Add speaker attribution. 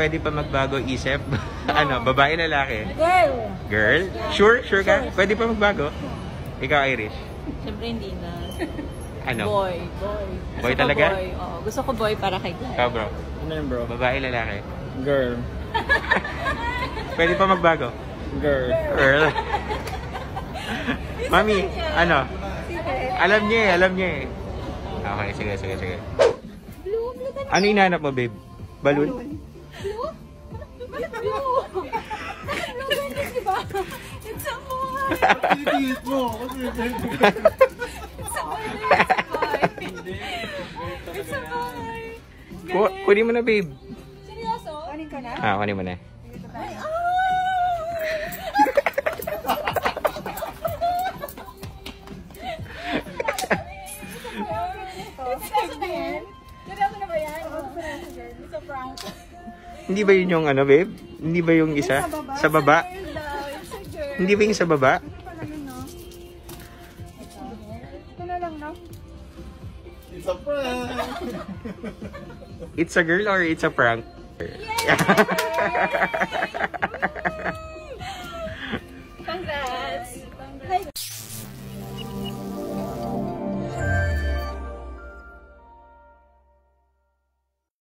Speaker 1: Pwede pa magbago isip? ano, babae, lalaki?
Speaker 2: Girl!
Speaker 1: Girl? Sure? Sure ka? Pwede pa magbago? Ikaw, Irish?
Speaker 3: Siyempre hindi na.
Speaker 1: Ano?
Speaker 3: Boy, boy. Gusto
Speaker 1: Boy talaga?
Speaker 3: Boy. Oo, gusto ko boy para kay Glenn.
Speaker 1: Ikaw, bro?
Speaker 4: Ano yun bro?
Speaker 1: Babae, lalaki?
Speaker 4: Girl.
Speaker 1: Pwede pa magbago?
Speaker 4: Girl.
Speaker 1: Girl? Mami, ano? Alam niya eh, alam niya eh. Okay, sige, sige, sige. Ano hinahanap mo, babe? Balloon?
Speaker 3: It's a boy!
Speaker 4: Titiis mo.
Speaker 3: It's a boy!
Speaker 1: Ku- kunin mo na, babe.
Speaker 3: Seryoso?
Speaker 2: Kanin ka na?
Speaker 1: Ah, kunin mo na.
Speaker 3: Ay, ah!
Speaker 2: Seryoso na yan? Seryoso na ba yan? It's a prank.
Speaker 1: Hindi ba yun yung ano, babe? Hindi ba yung isa? Sa baba? Hindi ba yung sa baba?
Speaker 2: Ito pala yun, no? Ito na lang, no?
Speaker 4: It's a prank.
Speaker 1: It's a girl or it's a prank?